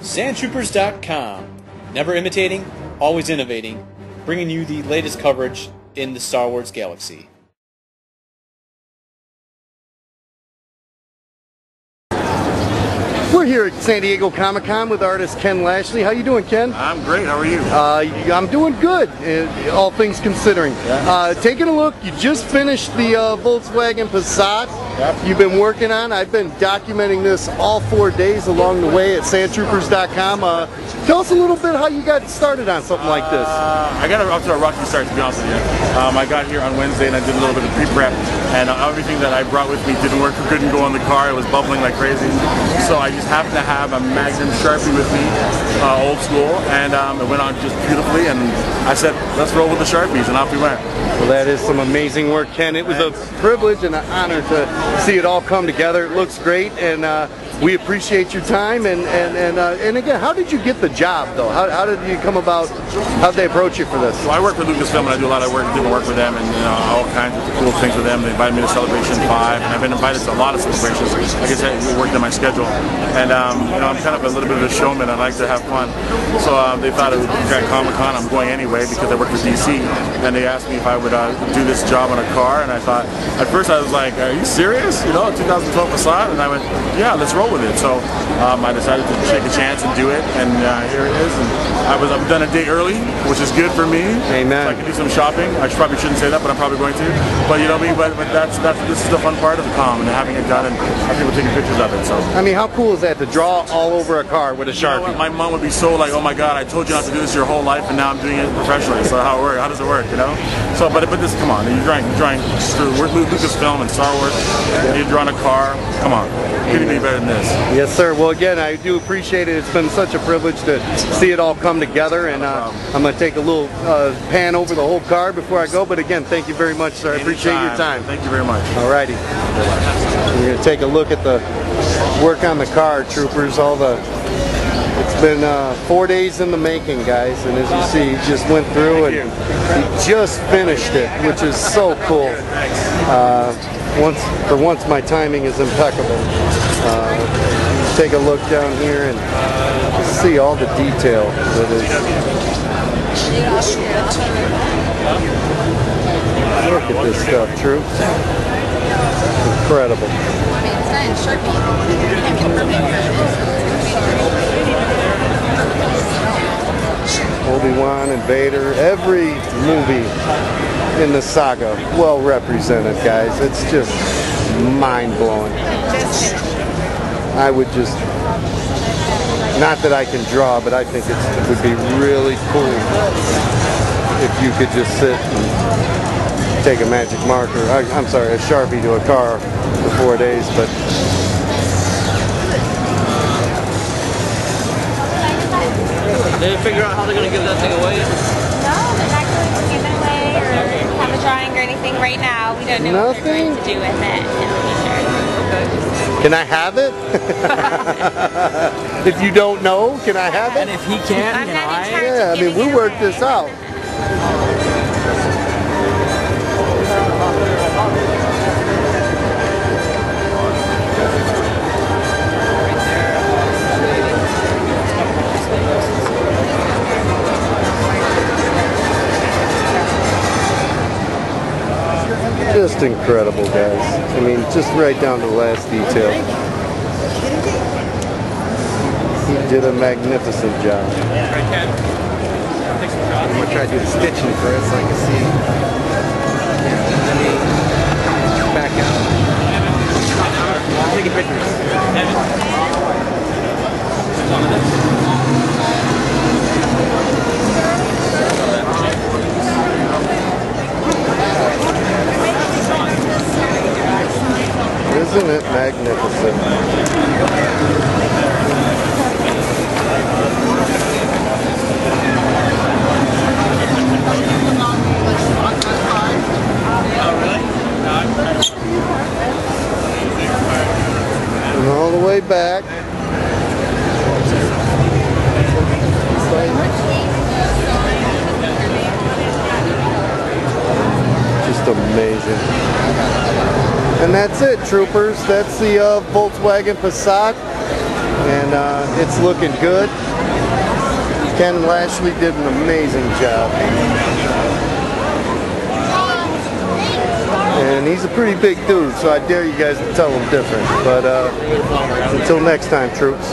Sandtroopers.com. Never imitating, always innovating, bringing you the latest coverage in the Star Wars galaxy. Here at San Diego Comic Con with artist Ken Lashley. How you doing, Ken? I'm great. How are you? Uh, I'm doing good, uh, all things considering. Uh, taking a look, you just finished the uh, Volkswagen Passat. Yep. You've been working on. I've been documenting this all four days along the way at sandtroopers.com. Uh, tell us a little bit how you got started on something like this. Uh, I got off to a rocky start, to be honest with you. Um, I got here on Wednesday and I did a little bit of pre-prep, and everything that I brought with me didn't work. Couldn't go on the car. It was bubbling like crazy. So I just happened to have a Magnum Sharpie with me, uh, old school, and um, it went on just beautifully. And I said, let's roll with the Sharpies, and off we went. Well, that is some amazing work, Ken. It was a privilege and an honor to see it all come together. It looks great, and uh, we appreciate your time. And and and, uh, and again, how did you get the job, though? How, how did you come about? How did they approach you for this? So I work for Lucasfilm and I do a lot of work, different work with them and you know, all kinds of cool things with them. They invited me to Celebration 5 and I've been invited to a lot of celebrations. Like I said, we worked in my schedule. And um, you know, I'm kind of a little bit of a showman. I like to have fun. So um, they thought it was at Comic Con. I'm going anyway because I work for DC. And they asked me if I would uh, do this job on a car. And I thought, at first I was like, are you serious? You know, 2012 Passat? And I went, yeah, let's roll with it. So um, I decided to take a chance and do it. And uh, here it is. And I was, I've done a day early, which is good for me. Amen. So I can do some shopping. I should, probably shouldn't say that, but I'm probably going to. But you know what I mean? But, but that's, that's, this is the fun part of the com and having it done and people taking pictures of it. So. I mean, how cool is that to draw all over a car with a You know sharpie? My mom would be so like, oh my god, I told you not to do this your whole life, and now I'm doing it professionally. So how work? How does it work? You know? So, but but this, come on, you're drawing, you're drawing through we're Lucasfilm and Star Wars. and You're drawing a car. Come on, can you be better than this? Yes, sir. Well, again, I do appreciate it. It's been such a privilege to see it all come together, and uh, I'm going to take a little uh, pan over the whole car before I go. But again, thank you very much, sir. I appreciate your time. Thank you very much. All righty. We're going to take a look at the work on the car, troopers. All the it's been uh, four days in the making, guys, and as you see, he just went through and he just finished it, which is so cool. Uh, once for once, my timing is impeccable. Uh, take a look down here and see all the detail that is. Look at this stuff, troops. Incredible. Obi-Wan and Vader, every movie in the saga well represented, guys. It's just mind-blowing. I would just, not that I can draw, but I think it would be really cool if you could just sit and take a magic marker, I, I'm sorry, a Sharpie to a car for four days, but Did they figure out how they're gonna give that thing away? No, they're not going to give it away or have a drawing or anything right now. We don't know what they're going to do with it in the future. can I have it? if you don't know, can I have And it? if he can't, I'm can I? Yeah, I mean, we worked this out. Just incredible, guys. I mean, just right down to the last detail. He did a magnificent job. I'm gonna try to do the stitching first so I can see. Taking pictures. Isn't it magnificent? Back. Just amazing. And that's it, troopers. That's the uh, Volkswagen Passat. and uh, it's looking good. Ken Lashley did an amazing job. He's a pretty big dude, so I dare you guys to tell him different. But uh, until next time, troops.